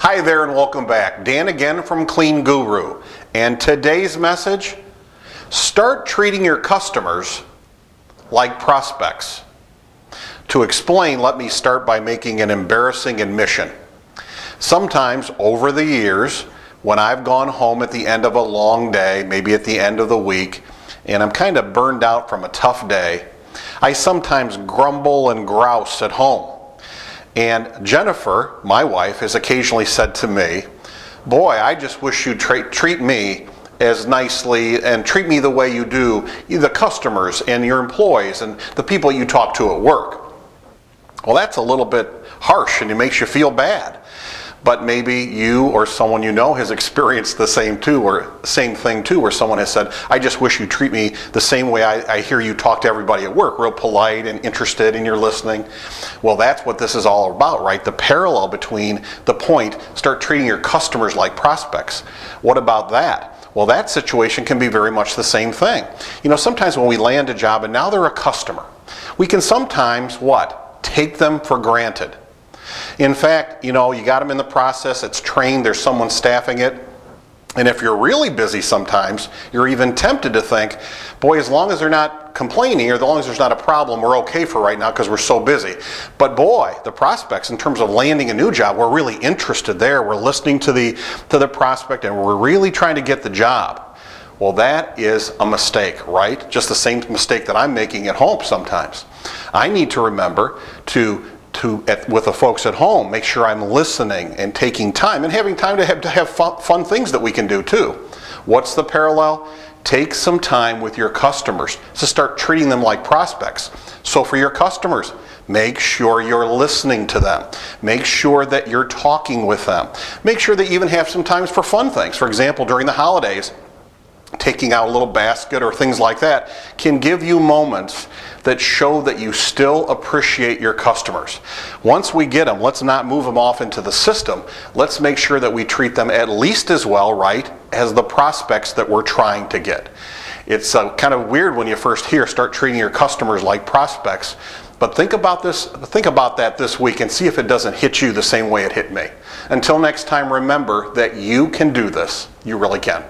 Hi there and welcome back. Dan again from Clean Guru. And today's message start treating your customers like prospects. To explain, let me start by making an embarrassing admission. Sometimes over the years, when I've gone home at the end of a long day, maybe at the end of the week, and I'm kind of burned out from a tough day, I sometimes grumble and grouse at home. And Jennifer, my wife, has occasionally said to me, Boy, I just wish you'd treat me as nicely and treat me the way you do the customers and your employees and the people you talk to at work. Well, that's a little bit harsh and it makes you feel bad but maybe you or someone you know has experienced the same too or same thing too where someone has said i just wish you treat me the same way I, I, hear you talk to everybody at work real polite and interested in your listening well that's what this is all about right the parallel between the point start treating your customers like prospects what about that well, that situation can be very much the same thing. You know, sometimes when we land a job and now they're a customer, we can sometimes what? Take them for granted. In fact, you know, you got them in the process, it's trained, there's someone staffing it. And if you're really busy sometimes, you're even tempted to think, boy, as long as they're not complaining or as long as there's not a problem, we're okay for right now because we're so busy. But boy, the prospects in terms of landing a new job, we're really interested there. We're listening to the to the prospect and we're really trying to get the job. Well, that is a mistake, right? Just the same mistake that I'm making at home sometimes. I need to remember to to at, with the folks at home, make sure I'm listening and taking time and having time to have, to have fun, fun things that we can do too. What's the parallel? Take some time with your customers to start treating them like prospects. So for your customers, make sure you're listening to them. Make sure that you're talking with them. Make sure you even have some times for fun things. For example, during the holidays, taking out a little basket or things like that can give you moments that show that you still appreciate your customers. Once we get them, let's not move them off into the system. Let's make sure that we treat them at least as well, right, as the prospects that we're trying to get. It's uh, kind of weird when you first hear start treating your customers like prospects. But think about this, think about that this week and see if it doesn't hit you the same way it hit me. Until next time, remember that you can do this. You really can.